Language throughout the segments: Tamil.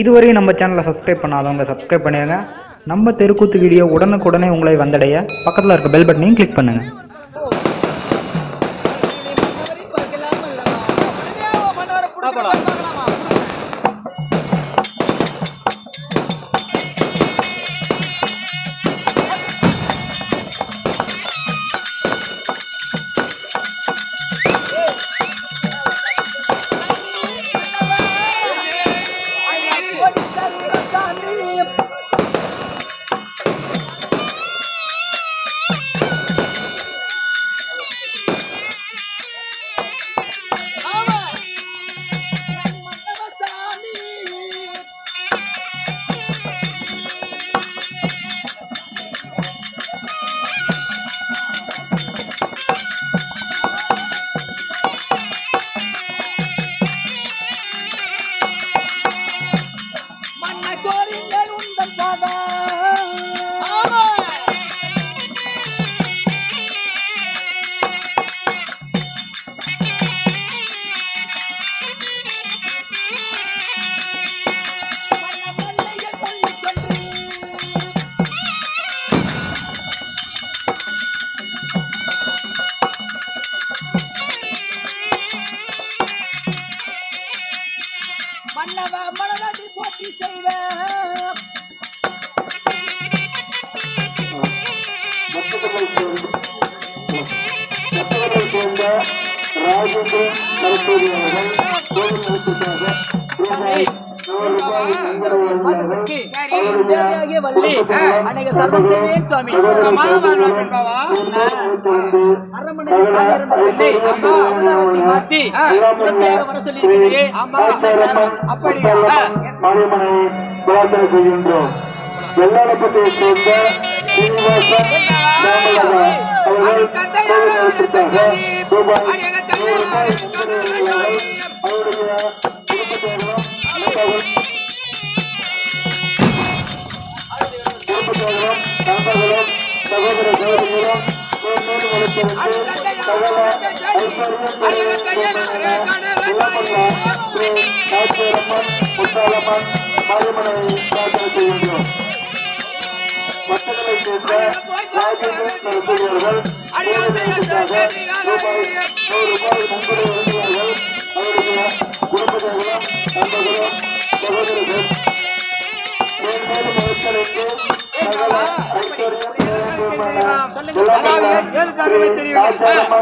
இதுவரையும் நம்ம சேனலை சப்ஸ்கிரைப் பண்ணாதவங்க சப்ஸ்கிரைப் பண்ணிடுங்க நம்ம தெருக்கூத்து வீடியோ உடனுக்குடனே உங்களை வந்தடைய. பக்கத்தில் இருக்க பெல் பட்டனையும் கிளிக் பண்ணுங்கள் நன்கொடை வழங்கினார்கள் அவருடைய குடும்பத்தினரும் சகோதரம் நண்பர்களும் சகோதர சகோதரிகளும் மேன்மேலும் வளர்ச்சியடைந்து சகல ஐஸ்வர்யம் முத்தாலம்மன் மாரியம்மனை பிரார்த்தனை செய்கின்றோம் மற்றவர்களை சேர்ந்த ராஜேந்திரன் நடத்துபவர்கள் ரூபாய் நூறு ரூபாய் வழங்குவார்கள் அவருடைய குடும்பத்தினர்களும் நண்பர்களும் சகோதரர்கள் மேன்மேலும் வளர்ச்சியடைந்து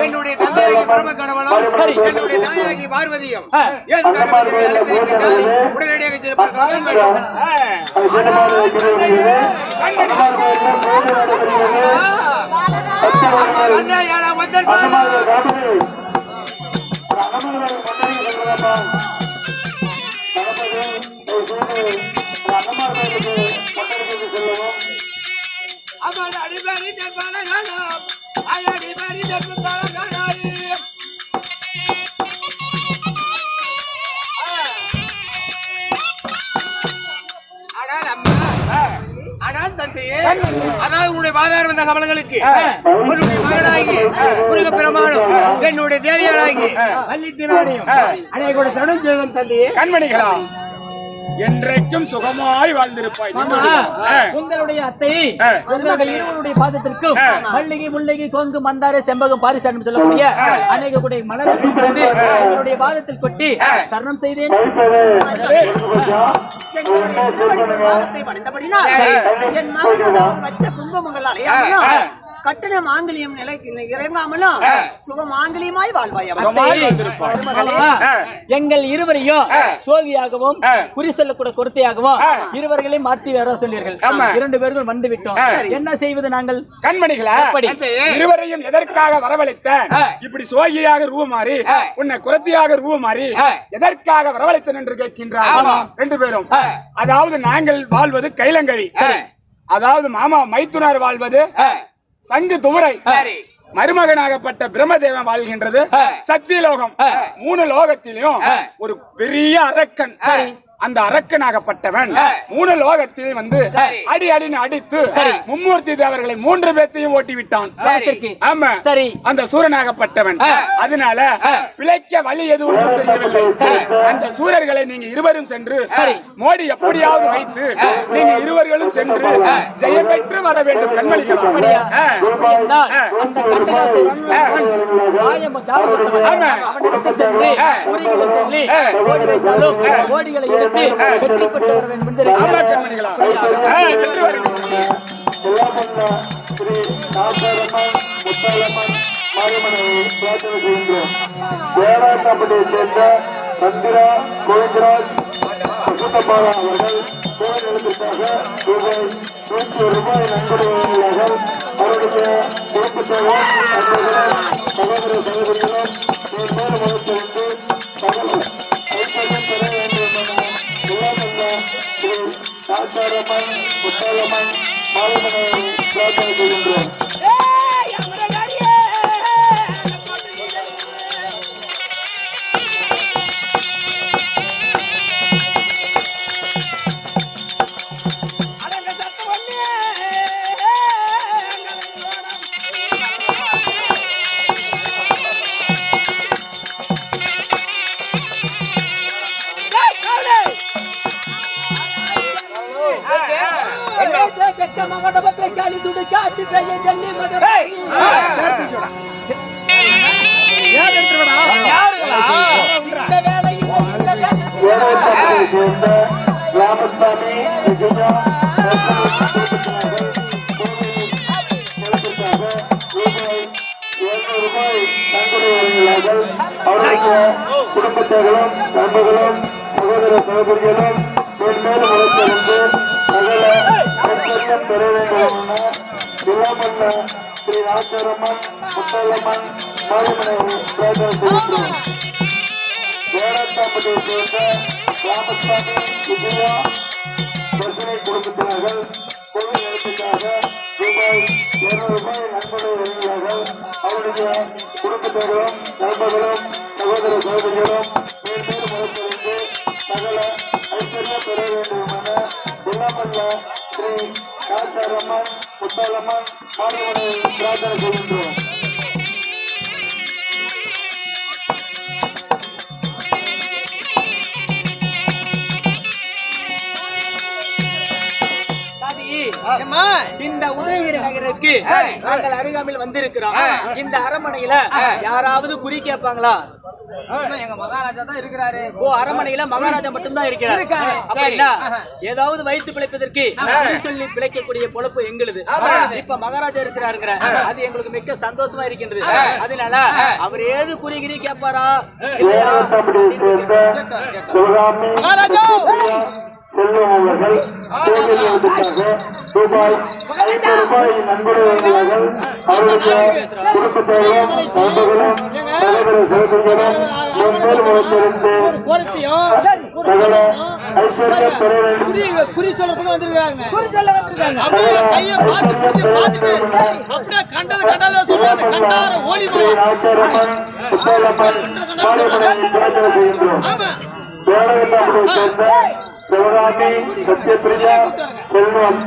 என்னுடைய தந்தையாகி பரம கணவனும் என்னுடைய தாயாகி பார்வதியும் உடனடியாக சென்று கணபதி அன்னமார்களுக்கு கொண்டாடி சொல்லவும் காணோம். அடால் அம்மா. அடால் தந்தையே. அதாவது உன்னுடைய பாதார வந்த கமலங்களுக்கு உன்னுடைய மகனாகி முருக பெருமானும் என்னுடைய தேவியாராகி வள்ளித்தினாரையும் அனைவரோட தடம் செய்தோம் தந்தையே கண்மணிகளா என்றைக்கும் சுகமாய் வாழ்ந்திருப்பாய். உங்களுடைய அத்தை ஆ. உங்கள் இருவருடைய பாதத்திற்கும் மல்லிகை முல்லிகை கோங்கு மந்தார செம்பகம் பாரிசாட்டம் சொல்லக்கூடிய அநேக கூடிய மலரை கொண்டு வந்து என்னுடைய பாதத்தில் கொட்டி சரணம் செய்தேன். என் மகன் அதாவது வச்ச குங்குமங்கள் அலையாமலும் கட்டண மாங்கலியம் நிலை இறங்காமலும் சுக மாங்கலியமாய் வாழ்வாய். எங்கள் இருவரையும் சோகியாகவும் குறி சொல்லக்கூட கொடுத்தையாகவும் இருவர்களையும் மாற்றி வர சொன்னீர்கள். இரண்டு பேர்கள் வந்து விட்டோம் என்ன செய்வது நாங்கள்? கண்மணிகளா? இருவரையும் எதற்காக வரவழைத்தேன்? இப்படி சோகியாக ரூபமாறி உன்னை குரத்தியாக ரூபமாறி எதற்காக வரவழைத்தேன் என்று கேட்கின்றார்? ரெண்டு பேரும். அதாவது நாங்கள் வாழ்வது கைலங்கரி. அதாவது மாமா மைத்துனார் வாழ்வது சங்கு துவரை. மருமகனாகப்பட்ட பிரம்மதேவன் வாழ்கின்றது. சத்தியலோகம். மூணு லோகத்திலும் ஒரு பெரிய அரக்கன். அந்த அரக்கனாகப்பட்டவன் மூணு லோகத்தில் வந்து. அடி அடின்னு அடித்து மும்மூர்த்தி தேவர்களை மூன்று பேர்த்தையும் ஓட்டி விட்டான் சரி. ஆமா. சரி. அந்த சூரனாகப்பட்டவன். அதனால பிழைக்க வழி எதுவும் தெரியவில்லை. அந்த சூரர்களை நீங்க இருவரும் சென்று மோடி எப்படியாவது வைத்து நீங்க இருவர்களும் சென்று ஜெயம் பெற்று வர வேண்டும். தாழ்வத்தவன். ஆமா. அவனிடத்தில் சென்று ஓடிகளை எடுத்து வெற்றி பெற்று வர வேண்டும் என்று ஆமா. கண்மணிகளா. சென்று வேளாண்மையை சேர்ந்த சந்திரா கோவிந்தராஜ் வசந்தபாலா அவர்கள் கோவில் எழுத்துக்காக ரூபாய் நூற்றி ரூபாய் நன்கொடை வழங்கினார்கள் அவருடைய குடும்பத்தவர் நண்பர்களும் சகோதர சகோதரிகளும் மேலும் சகல ஐஸ்வர்யம் பெற வேண்டும் என எல்லாமல்ல ஸ்ரீ நாச்சாரம்மன் முத்தாலம்மன் மாரியம்மனை பிரார்த்தனை செய்கின்றோம். ராமசாமி அவருடைய குடும்பத்தார்களும் நண்பர்களும் சகோதர சகோதரிகளும் மேன்மேலும் வளர்த்திருந்து சகல ஐஸ்வர்யம் பெற வேண்டும் என இல்லாமல்ல ஸ்ரீ ஆச்சாரம்மன் முத்தாலம்மன் மாரியம்மனை பிரார்த்தனை செய்கின்றோம் வேடத்தாம்பட்டியை சேர்ந்த ராமசாமி விஜயா தர்சனை குடும்பத்தினர்கள் கோவில் எழுத்துக்காக ரூபாய் இருநூறு ரூபாய் நன்கொடை வழங்கினார்கள் அவருடைய குடும்பத்தினர்களும் நண்பர்களும் சகோதர சகோதரிகளும் மேன்மேலும் வளர்த்திருந்து சகல ஐஸ்வர்யம் பெற வேண்டும் என இல்லாமல்ல ஸ்ரீ காசாரம்மன் முத்தாலம்மன் மாரியம்மனை பிரார்த்தனை செய்கின்றோம் இந்த உதயகிரி நகருக்கு நாங்கள் அருகாமையில் வந்திருக்கிறோம் இந்த அரண்மனையில யாராவது குறி கேட்பாங்களா எங்க மகாராஜா தான் இருக்கிறாரு ஓ அரண்மனையில மகாராஜா மட்டும்தான் இருக்கிறார் அப்படின்னா ஏதாவது வயிற்று பிழைப்பதற்கு சொல்லி பிழைக்கக்கூடிய பொழப்பு எங்களுது இப்ப மகாராஜா இருக்கிறாருங்கிற அது எங்களுக்கு மிக்க சந்தோஷமா இருக்கின்றது அதனால அவர் ஏது குறிகிரி கேட்பாரா மகாராஜா அவர்கள் ரூபாய் ஐநூறு ரூபாய் நன்கொடை வழங்கினார்கள் அவருடைய குடும்பத்தாரும் நண்பர்களும் சகோதர சகோதரிகளும் மேன்மேலும் வளர்த்திருந்து சகல ஐஸ்வர்யம் பெற வேண்டும் குறி சொல்றதுக்கு வந்திருக்காங்க குறி சொல்ல வந்திருக்காங்க அப்படியே கைய பார்த்து பிடிச்சு பார்த்துட்டு அப்படியே கண்டது கண்டால சொல்றது கண்டார ஓடி ஸ்ரீ ஆச்சாரம்மன் முத்தாலம்மன் மாரியம்மனை பிரார்த்தனை செய்கின்றோம் வேடத்தாம்பட்டியை சேர்ந்த சிவகாமி சத்யபிரியா செல்வம்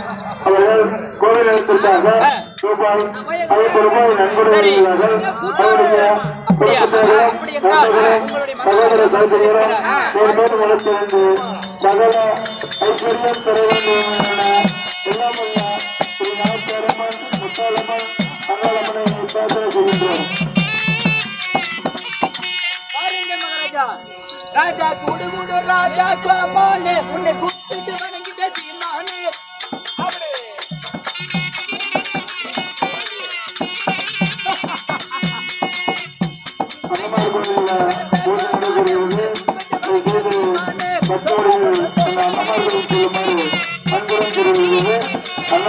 அவர்கள் கோவில் எழுத்திற்காக ரூபாய் ஐநூறு ரூபாய் வழங்கினார்கள் அவருடைய குடும்பத்தாரும் நண்பர்களும் சகோதர சகோதரிகளும் மேலும் வளர்த்திருந்து சகல ஐஸ்வர்யம் பெற வேண்டும் என எல்லாமல்ல ஸ்ரீ நாச்சாரம்மன் முத்தாலம்மன் அங்காளம்மனை பிரார்த்தனை செய்கின்றோம் பாருங்க மகாராஜா. ராஜா குடு குடு ராஜா கோமானே உன்னை குத்திட்டு வணங்கி பேசினானே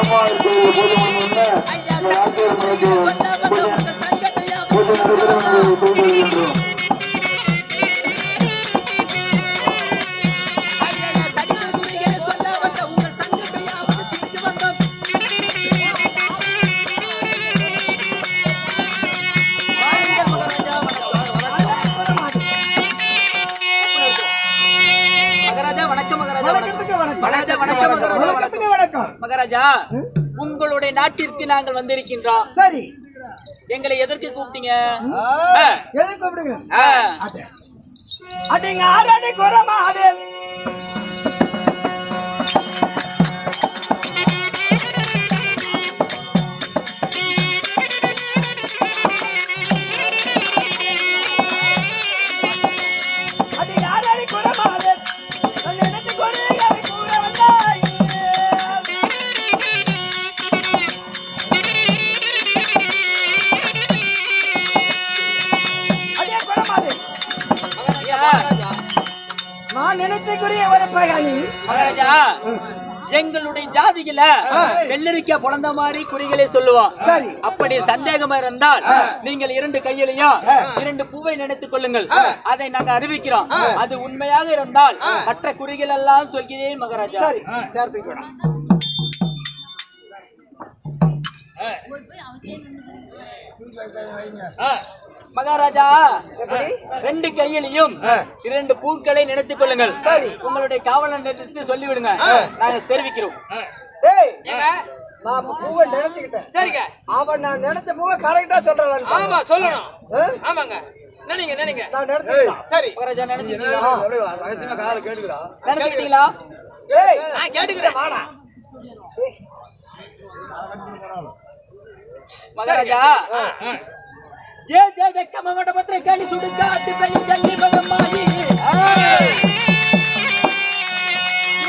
பூஜை நடைபெறும் நாட்டிற்கு நாங்கள் வந்திருக்கின்றோம். சரி. எங்களை எதற்கு கூப்பிட்டீங்க? எது கூப்பிடுங்க. அடிங்க ஆடாடி குரமாடு அடிங்க நான் நினைச்சக்குரிய ஒரு பயணி. மகாராஜா எங்களுடைய ஜாதியில வெள்ளரிக்கா பொழந்த மாதிரி குறிகளை சொல்லுவோம். சரி. அப்படி சந்தேகமா இருந்தால் நீங்கள் இரண்டு கையிலையும் இரண்டு பூவை நினைத்துக் கொள்ளுங்கள். அதை நாங்க அறிவிக்கிறோம். அது உண்மையாக இருந்தால் மற்ற குறிகள் எல்லாம் சொல்கிறேன் மகாராஜா. சரி. சேர்த்துக்கிறோம் மகாராஜா ரெண்டு கையிலையும் இரண்டு பூக்களை நினைத்துக் கொள்ளுங்கள். சரி. உங்களுடைய காவலன் நிறுத்தி சொல்லிவிடுங்க. நாங்க தெரிவிக்கிறோம். நான் பூவை நினைச்சுக்கிட்டேன். சரிங்க. அவன் நான் நினைச்ச பூவை கரெக்டா சொல்றான் ஆமா சொல்லணும். ஆமாங்க. நினைங்க நினைங்க. நான் நினைச்சுக்கிட்டான் சரி. மகாராஜா நினைச்சிட்டீங்களா நினைச்சிட்டீங்களா ஏய் நான் கேட்டுக்கிறேன். வாடா. மகாராஜா மகட பத்திர கணி சுடுங்க அட்டு பெய்யும் ஜல்லி மகமாயி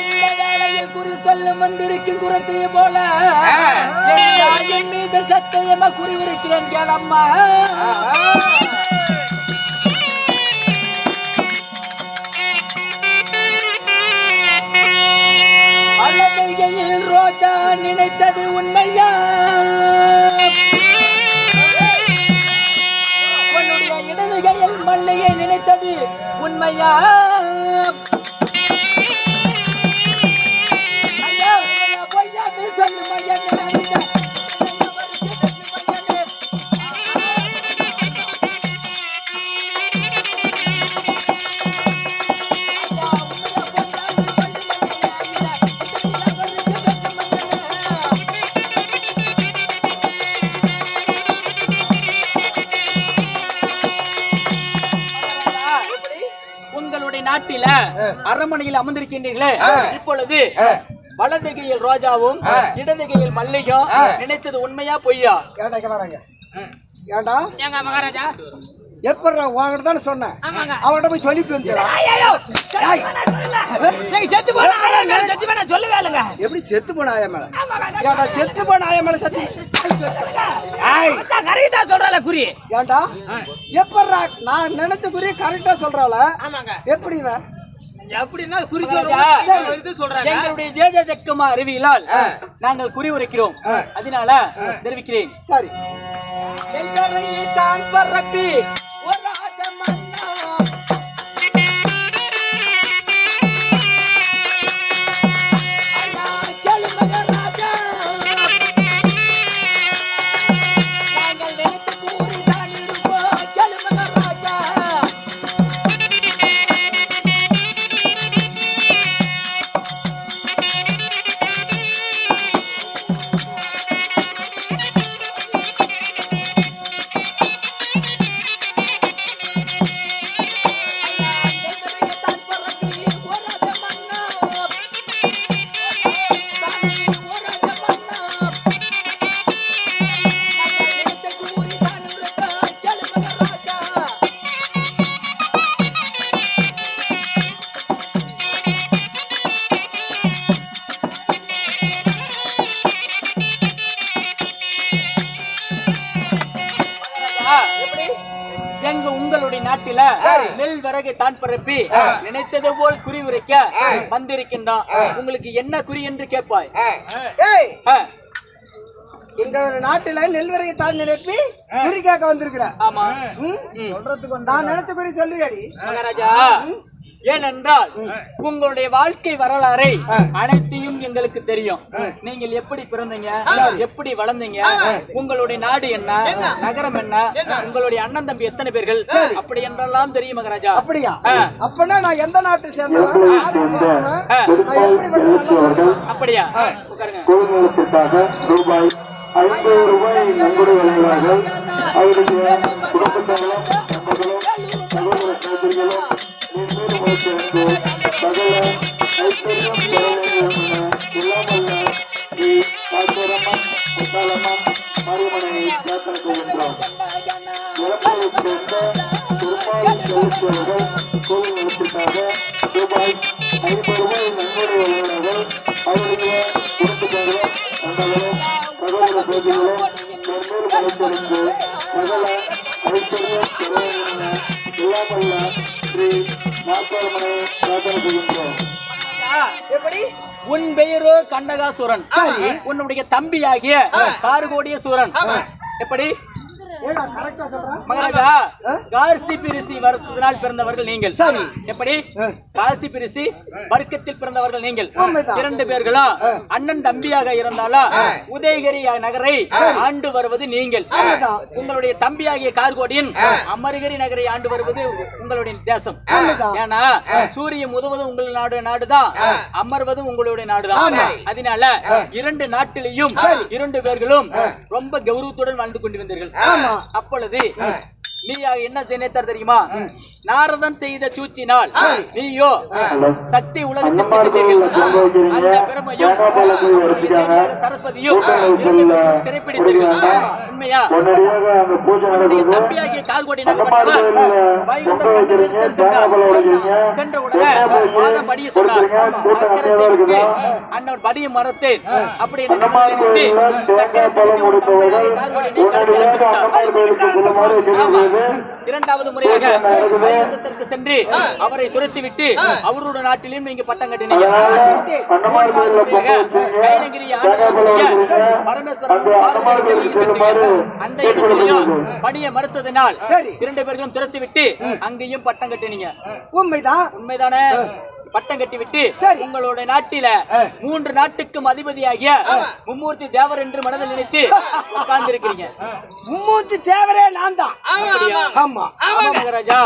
இந்த வேளையில் குறி சொல்லும் வந்திருக்கும் குரத்தைய போல என் மீது சத்தியமா குறிவிருக்கிறேன் கேளம்மா. உண்மையா அரண்மனையில் அமர்ந்திருக்கின்றீர்களே. இப்பொழுது வலது கையில் ரோஜாவும் இடது கையில் மல்லிகையும் நினைத்தது உண்மையா பொய்யா? வராங்க? ஏன்டா எங்க மகாராஜா? எப்படா உங்ககிட்ட தானே சொன்னேன். அவன்கிட்ட போய் சொல்லிட்டு வந்துடா செத்து போனா செத்து போனா சொல்லு வேலுங்க. எப்படி செத்து போன ஆயா மேல? செத்து போன ஆயா மேல சத்தி? ஏய். கரெக்டா சொல்றல குறி. ஏன்டா எப்படா நான் நினைச்ச குறி கரெக்டா சொல்றாள. ஆமாங்க. எப்படி இவன்? எப்படின்னா குறி சொல்றாங்க. எங்களுடைய ஜேஜே ஜக்கமா அறிவியலால் நாங்கள் குறி உரைக்கிறோம் அதனால தெரிவிக்கிறேன். சரி. தான் பரப்பி. நெல் விறகு தான் பரப்பி நினைத்தது போல் குறி உரைக்க வந்திருக்கின்றோம் உங்களுக்கு என்ன குறி என்று கேட்பாய். ஏய்! ஆ, எங்க நாட்டுல நெல்வரையை தான் நிரப்பி குறி கேட்க வந்திருக்கிற ஆமா. நான் நினைச்ச குறி சொல்லுவியாடி? மகாராஜா. ஏனென்றால் உங்களுடைய வாழ்க்கை வரலாறை அனைத்தையும் எங்களுக்கு தெரியும். நீங்கள் எப்படி பிறந்தீங்க? எப்படி வளர்ந்தீங்க? உங்களுடைய நாடு என்ன? நகரம் என்ன? உங்களுடைய அண்ணன் தம்பி எத்தனை பேர்கள்? அப்படி என்றெல்லாம் தெரியும் மகாராஜா. அப்படியா. அப்பனா நான் எந்த நாட்டை சேர்ந்தவன்? அப்படியா? உட்காருங்க. ரூபாய் ஐம்பது ரூபாய் நன்கொடை அவருடைய குடும்பத்தார்களும் நண்பர்களும் சகோதர சகோதரிகளும் வெவ்வேறு மதத்திற்கு சகல ஐஸ்வர்யம் பெற வேண்டும் என எல்லாம் வல்ல ஸ்ரீ காத்தூரம்மன் முத்தாலம்மன் மாரியம்மனை பிரார்த்தனை செய்கின்றோம் இறப்பதை சேர்ந்த திருமால் செலுத்தியவர்கள் கோவில் நிலத்திற்காக ரூபாய் ஐம்பது ரூபாய் நன்கொடை வழங்கினார்கள் அவருடைய குடும்பத்தார்களும் நண்பர்களும் சகோதர சகோதரிகளும் வெவ்வேறு மதத்திலிருந்து சகல ஐஸ்வர்யம் பெற வேண்டும் என எல்லாம் வல்ல ஸ்ரீ நாத்தாரம்மனை பிரார்த்தனை செய்கின்றோம் எப்படி? உன் பெயரோ கண்டகாசுரன் உன்னுடைய தம்பியாகிய கார்கோடிய சூரன் எப்படி? மகாராஜா காசி பிரிசி வர்க்கத்தினால் பிறந்தவர்கள் நீங்கள். சரி. எப்படி? காசி பிரிசி வர்க்கத்தில் பிறந்தவர்கள் நீங்கள். உண்மைதான். இரண்டு பேர்களும் அண்ணன் தம்பியாக இருந்தாலும் உதயகிரி நகரை ஆண்டு வருவது நீங்கள். உங்களுடைய தம்பியாகிய கார்கோடியின் அமரகிரி நகரை ஆண்டு வருவது உங்களுடைய தேசம். ஏன்னா சூரியன் முதுவது உங்கள் நாடு நாடுதான் அமர்வது உங்களுடைய நாடுதான் அதனால இரண்டு நாட்டிலையும் இரண்டு பேர்களும் ரொம்ப கௌரவத்துடன் வாழ்ந்து கொண்டிருந்தீர்கள். அப்பொழுது நீ என்ன நினைத்தார் தெரியுமா? நாரதன் செய்த சூழ்ச்சினால் நீயோ சக்தி உலகத்தில் அந்த பிரமையும் சரஸ்வதியும் சிறைப்பிடித்தீர்கள் உண்மையா? தம்பியாகிய கால்கோடி நகப்பட்டவர் வைகுண்ட கண்டனிடத்தில் சென்றார். சென்ற உடனே மாதம் படிய சொன்னார் அண்ணன் படிய மரத்தை அப்படி நினைத்து. இரண்டாவது முறையாக வைகுண்டத்திற்கு சென்று அவரை துரத்தி விட்டு அவருடைய நாட்டிலும் நீங்க பட்டம் கட்டினீங்க. கைலகிரி ஆண்டவருடைய பரமேஸ்வரன் சென்றீங்க. அந்த இடத்திலையும் பணியை மறுத்ததினால் இரண்டு பேர்களும் துரத்தி விட்டு அங்கேயும் பட்டம் கட்டினீங்க. உண்மைதான். உண்மைதானே? பட்டம் கட்டி விட்டு உங்களுடைய நாட்டில மூன்று நாட்டுக்கும் அதிபதியாகிய மும்மூர்த்தி தேவர் என்று மனதில் நினைத்து உட்கார்ந்து இருக்கிறீங்க மும்மூர்த்தி தேவரே நான் தான். ஆமா. ஆமா. மகாராஜா.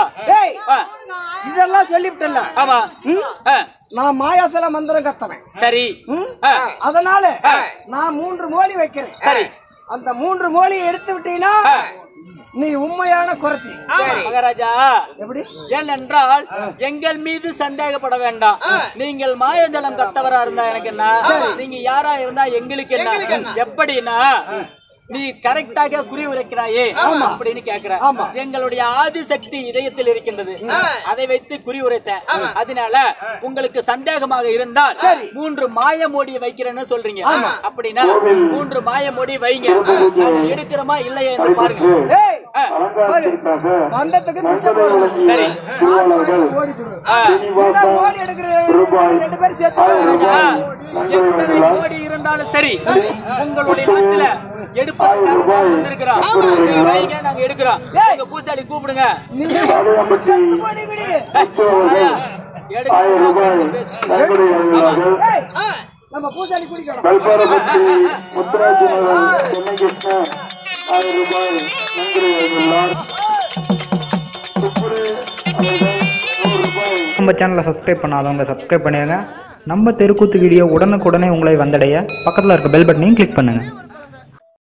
இதெல்லாம் சொல்லிவிட்டல ஆமா. நான் மாயாசல மந்திரம் கத்தவன். சரி. அதனால நான் மூன்று மோலி வைக்கிறேன். சரி. அந்த மூன்று மோலியை எடுத்து விட்டீங்கன்னா நீ உண்மையான குறைச்சி. மகாராஜா. எப்படி? ஏனென்றால் எங்கள் மீது சந்தேகப்பட வேண்டாம். நீங்கள் மாயஜலம் கத்தவரா இருந்தா எனக்கு என்ன? நீங்க யாரா இருந்தா எங்களுக்கு என்ன? எப்படின்னா நீ கரெக்டாக குறி உரைக்கிறாயே அப்படின்னு கேக்குற. எங்களுடைய ஆதிசக்தி இதயத்தில் இருக்கின்றது. அதை வைத்து குறி உரைத்தேன் அதனால உங்களுக்கு சந்தேகமாக இருந்தால் மூன்று மாய மோடியை வைக்கிறேன்னு சொல்றீங்க. அப்படின்னா மூன்று மாய மோடி வைங்க எடுக்கிறோமா இல்லையா என்று பாருங்க. சரி. எத்தனை கோடி இருந்தாலும் சரி. உங்களுடைய நாட்டுல எடுப்பதற்காக வந்திருக்கிறோம். நீங்க எடுக்கிறோம். கூப்பிடுங்க. குடிக்கணும். ஆயிரம் ரூபாய் நம்ம சேனலை சப்ஸ்கிரைப் பண்ணாதவங்க சப்ஸ்கிரைப் பண்ணிடுங்க நம்ம தெருக்கூத்து வீடியோ உடனுக்குடனே உங்களை வந்தடைய. பக்கத்தில் இருக்க பெல் பட்டனையும் கிளிக் பண்ணுங்கள்